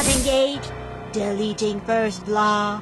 Error cannot engage. Deleting first law.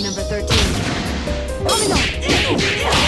Number 13. Can't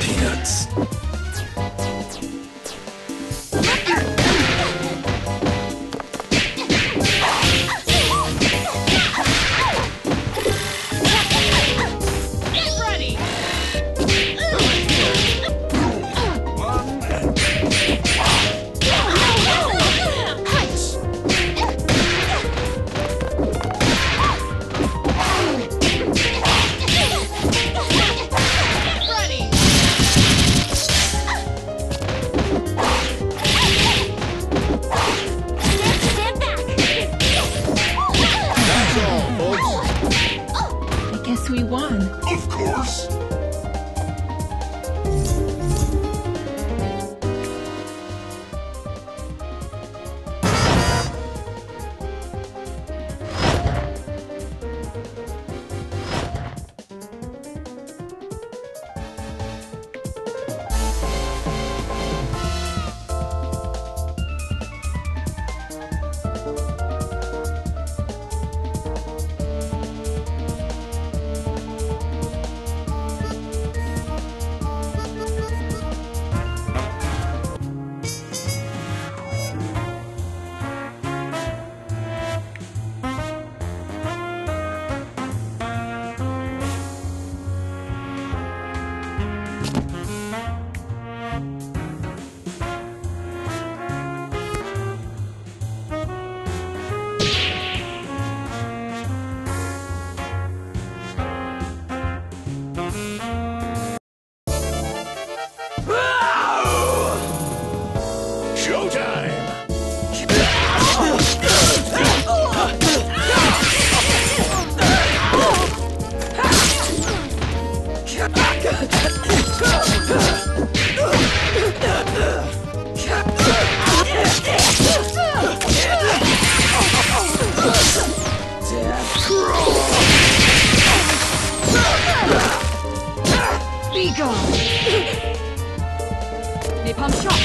Peanuts. Of course. 你胖了。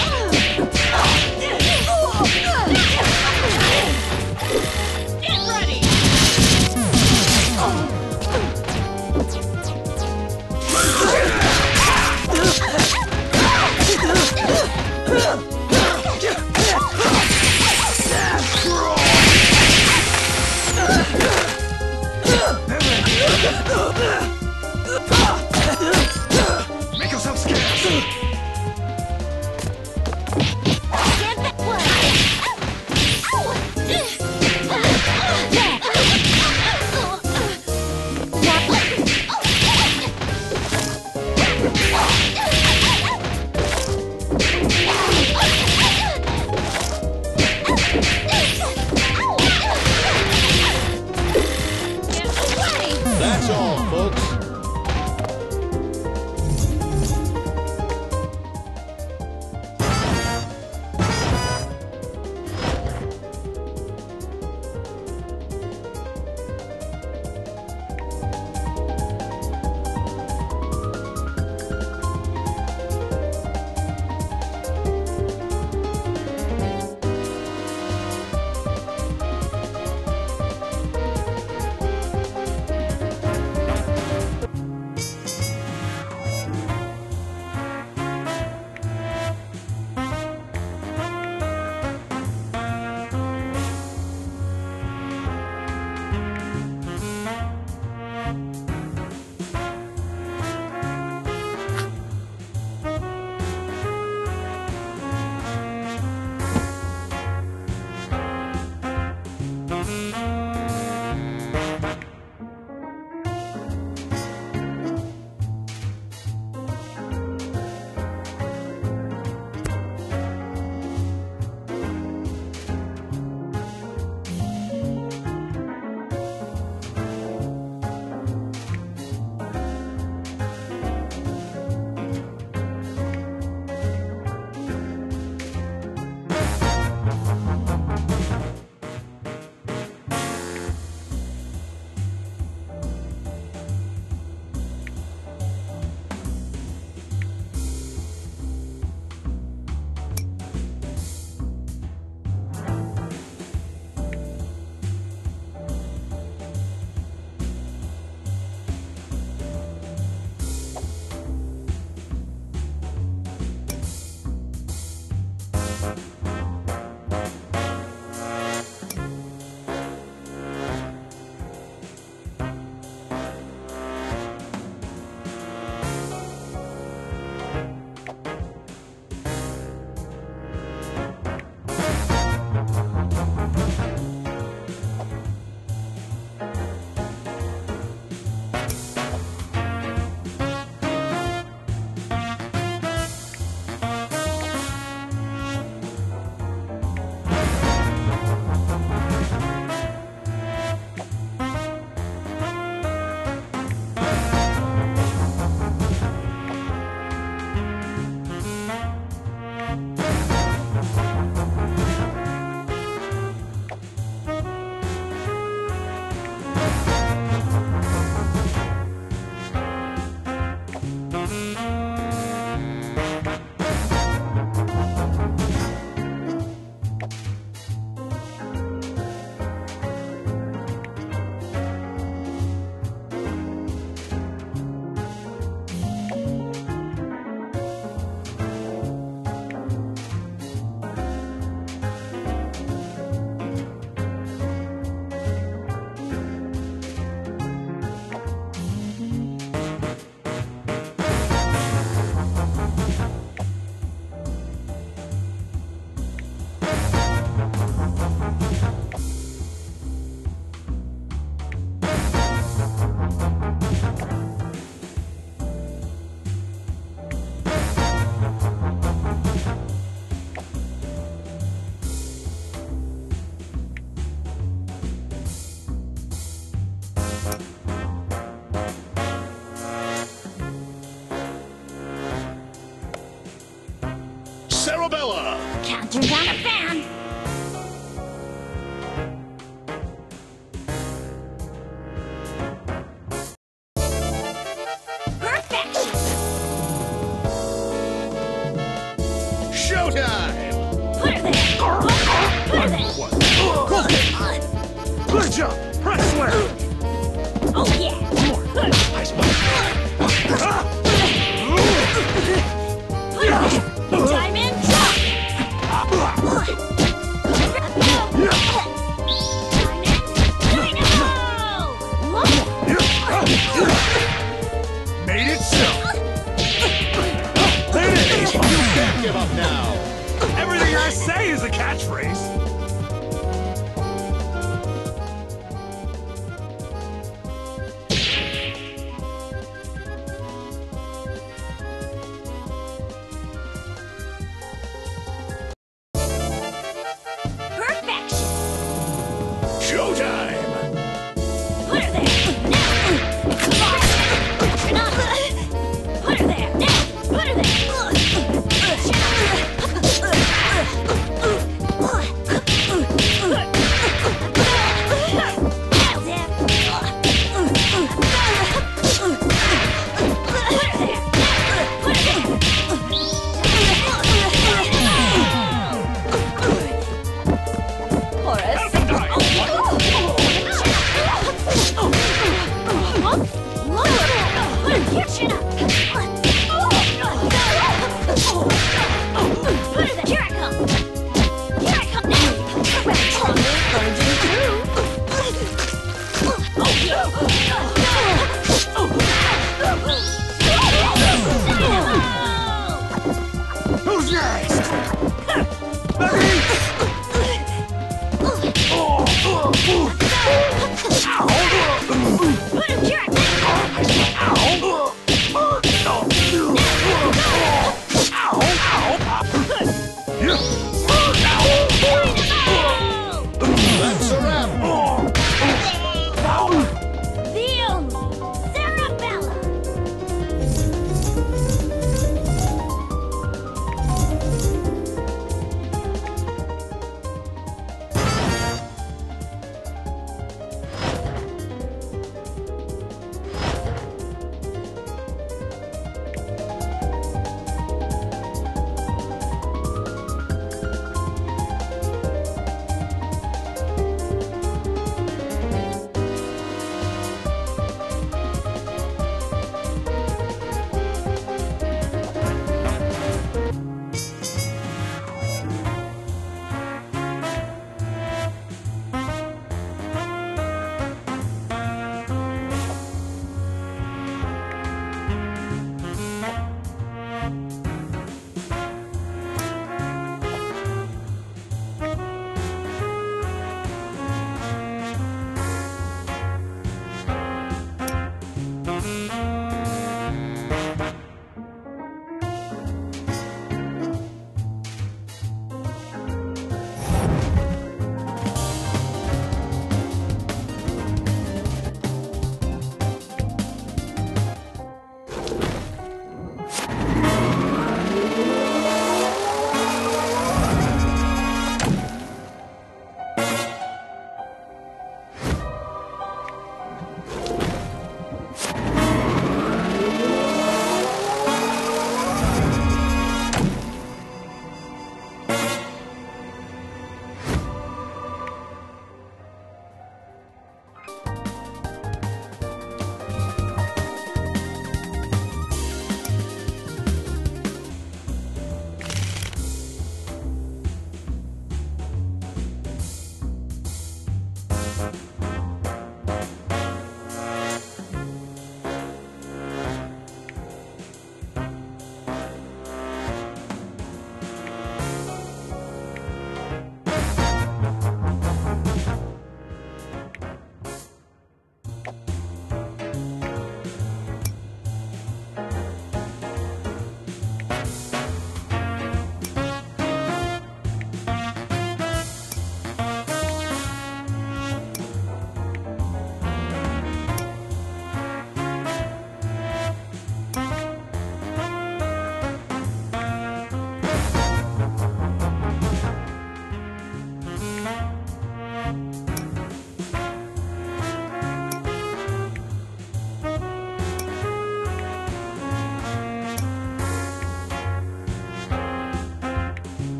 Good job! Press square! Oh yeah. Showtime!